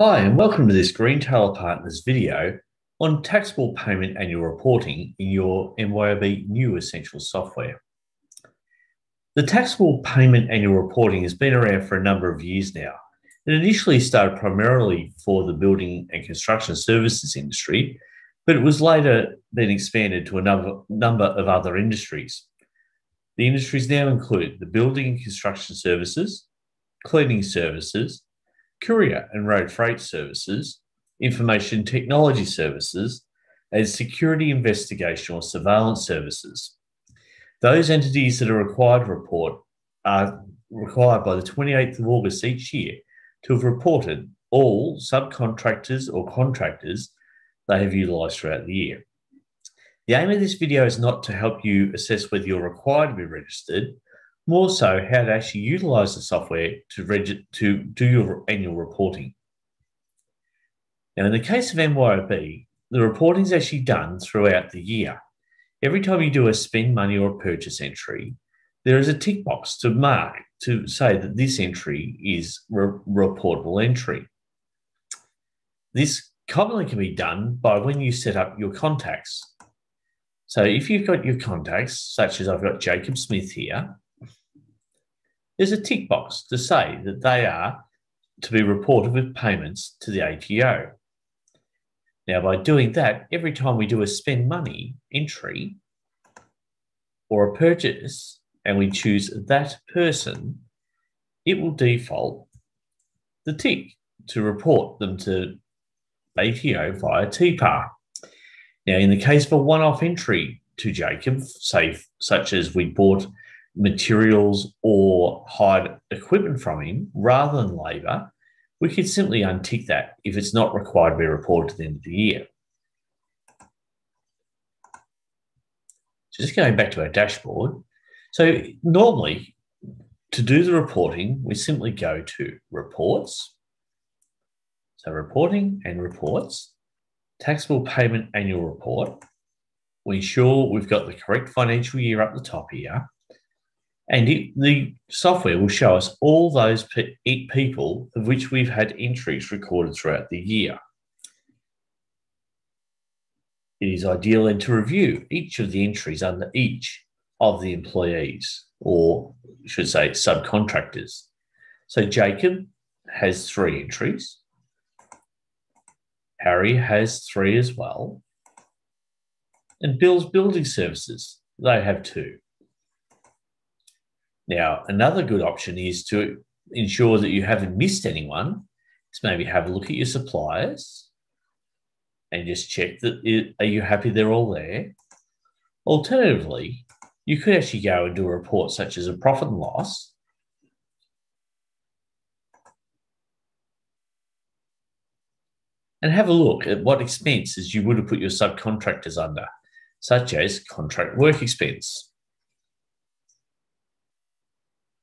Hi, and welcome to this Green Taylor Partners video on taxable payment annual reporting in your MYOB new essential software. The taxable payment annual reporting has been around for a number of years now. It initially started primarily for the building and construction services industry, but it was later then expanded to a number of other industries. The industries now include the building and construction services, cleaning services, courier and road freight services, information technology services, and security investigation or surveillance services. Those entities that are required to report are required by the 28th of August each year to have reported all subcontractors or contractors they have utilised throughout the year. The aim of this video is not to help you assess whether you're required to be registered, more so how to actually utilize the software to, reg- to do your annual reporting. Now, in the case of MYOB, the reporting is actually done throughout the year. Every time you do a spend money or a purchase entry, there is a tick box to mark to say that this entry is re- reportable entry. This commonly can be done by when you set up your contacts. So if you've got your contacts, such as I've got Jacob Smith here, there's a tick box to say that they are to be reported with payments to the ATO. Now, by doing that, every time we do a spend money entry or a purchase and we choose that person, it will default the tick to report them to ATO via TPAR. Now, in the case of a one off entry to Jacob, say, such as we bought materials or hired equipment from him rather than labour, we could simply untick that if it's not required to be reported to the end of the year. So just going back to our dashboard. So normally to do the reporting, we simply go to reports. So reporting and reports, taxable payment annual report. We ensure we've got the correct financial year up the top here. And it, the software will show us all those pe- people of which we've had entries recorded throughout the year. It is ideal then to review each of the entries under each of the employees, or I should say subcontractors. So Jacob has three entries. Harry has three as well. And Bill's Building Services, they have two. Now, another good option is to ensure that you haven't missed anyone. Is maybe have a look at your suppliers and just check that it, are you happy they're all there. Alternatively, you could actually go and do a report such as a profit and loss. And have a look at what expenses you would have put your subcontractors under, such as contract work expense.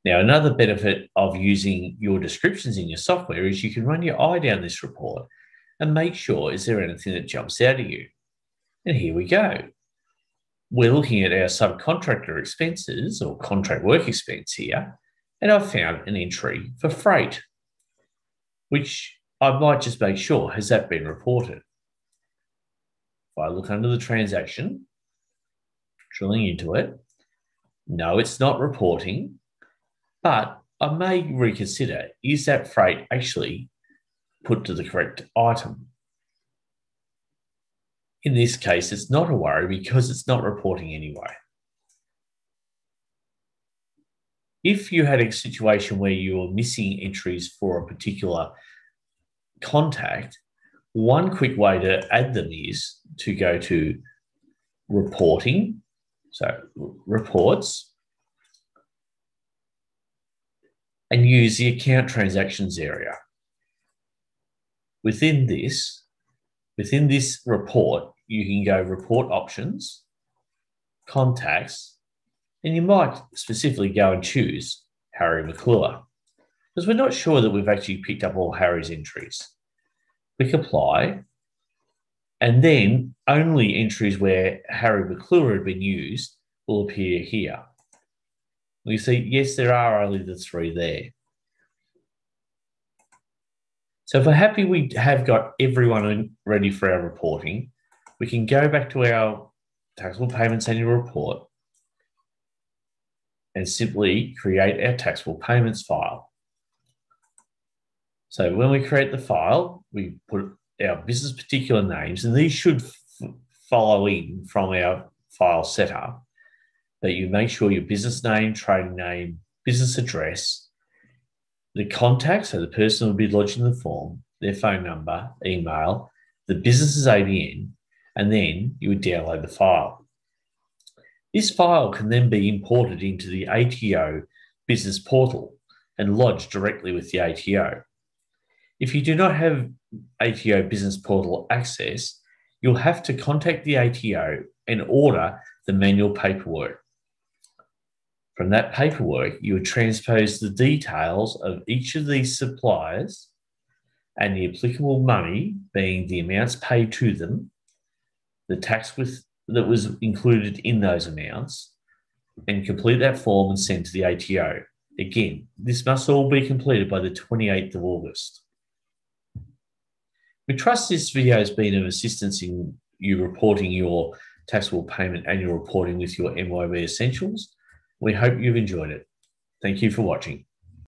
Now, another benefit of using your descriptions in your software is you can run your eye down this report and make sure is there anything that jumps out at you. And here we go. We're looking at our subcontractor expenses or contract work expense here, and I've found an entry for freight, which I might just make sure has that been reported. If I look under the transaction, drilling into it, no, it's not reporting but I may reconsider is that freight actually put to the correct item? In this case, it's not a worry because it's not reporting anyway. If you had a situation where you were missing entries for a particular contact, one quick way to add them is to go to reporting, so reports, and use the account transactions area. Within this, within this report, you can go report options, contacts, and you might specifically go and choose Harry McClure because we're not sure that we've actually picked up all Harry's entries. Click apply, and then only entries where Harry McClure had been used will appear here. We see, yes, there are only the three there. So if we're happy we have got everyone ready for our reporting, we can go back to our taxable payments annual report and simply create our taxable payments file. So when we create the file, we put our business particular names, and these should follow in from our file setup. That you make sure your business name, trading name, business address, the contact, so the person will be lodging the form, their phone number, email, the business's ABN, and then you would download the file. This file can then be imported into the ATO business portal and lodged directly with the ATO. If you do not have ATO business portal access, you'll have to contact the ATO and order the manual paperwork. From that paperwork, you would transpose the details of each of these suppliers and the applicable money being the amounts paid to them, the tax with, that was included in those amounts, and complete that form and send to the ATO. Again, this must all be completed by the 28th of August. We trust this video has been of assistance in you reporting your taxable payment annual reporting with your MYOB essentials. We hope you've enjoyed it. Thank you for watching.